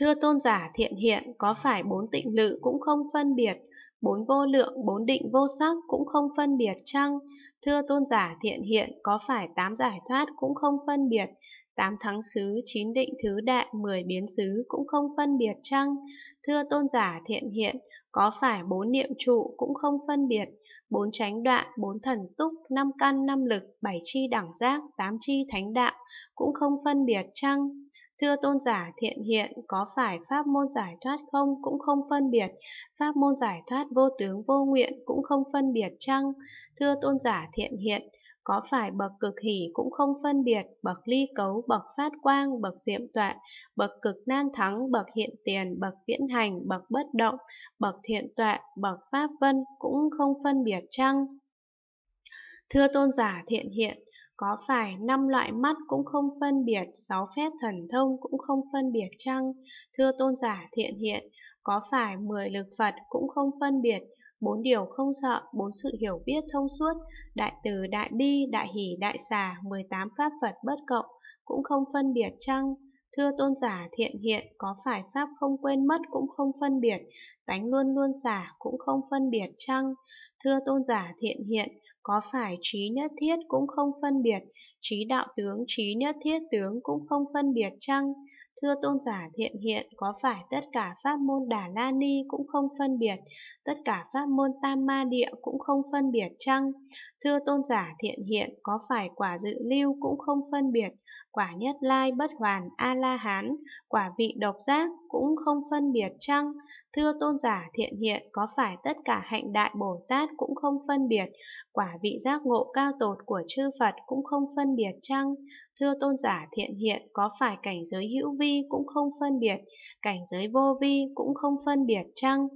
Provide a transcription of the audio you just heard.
Thưa tôn giả thiện hiện, có phải bốn tịnh lự cũng không phân biệt, bốn vô lượng, bốn định vô sắc cũng không phân biệt chăng? Thưa tôn giả thiện hiện, có phải tám giải thoát cũng không phân biệt, tám thắng xứ, chín định thứ đại, mười biến xứ cũng không phân biệt chăng? Thưa tôn giả thiện hiện, có phải bốn niệm trụ cũng không phân biệt, bốn tránh đoạn, bốn thần túc, năm căn, năm lực, bảy chi đẳng giác, tám chi thánh đạo cũng không phân biệt chăng? Thưa tôn giả thiện hiện, có phải pháp môn giải thoát không cũng không phân biệt, pháp môn giải thoát vô tướng vô nguyện cũng không phân biệt chăng? Thưa tôn giả thiện hiện, có phải bậc cực hỷ cũng không phân biệt, bậc ly cấu, bậc phát quang, bậc diệm tuệ, bậc cực nan thắng, bậc hiện tiền, bậc viễn hành, bậc bất động, bậc thiện tuệ, bậc pháp vân cũng không phân biệt chăng? Thưa tôn giả thiện hiện, có phải năm loại mắt cũng không phân biệt, sáu phép thần thông cũng không phân biệt chăng? Thưa tôn giả thiện hiện, có phải mười lực Phật cũng không phân biệt, bốn điều không sợ, bốn sự hiểu biết thông suốt, đại từ, đại bi, đại hỷ, đại xà, 18 pháp Phật bất cộng, cũng không phân biệt chăng? Thưa tôn giả thiện hiện, có phải pháp không quên mất cũng không phân biệt, tánh luôn luôn giả cũng không phân biệt chăng? Thưa tôn giả thiện hiện, có phải trí nhất thiết cũng không phân biệt, trí đạo tướng, trí nhất thiết tướng cũng không phân biệt chăng? Thưa tôn giả thiện hiện, có phải tất cả pháp môn Đà La Ni cũng không phân biệt, tất cả pháp môn Tam Ma Địa cũng không phân biệt chăng? Thưa tôn giả thiện hiện, có phải quả dự lưu cũng không phân biệt, quả nhất lai bất hoàn A-la-hán, quả vị độc giác cũng không phân biệt chăng? Thưa tôn giả thiện hiện, có phải tất cả hạnh đại Bồ Tát cũng không phân biệt, quả vị giác ngộ cao tột của chư Phật cũng không phân biệt chăng? Thưa tôn giả thiện hiện, có phải cảnh giới hữu vi vi cũng không phân biệt, cảnh giới vô vi cũng không phân biệt chăng?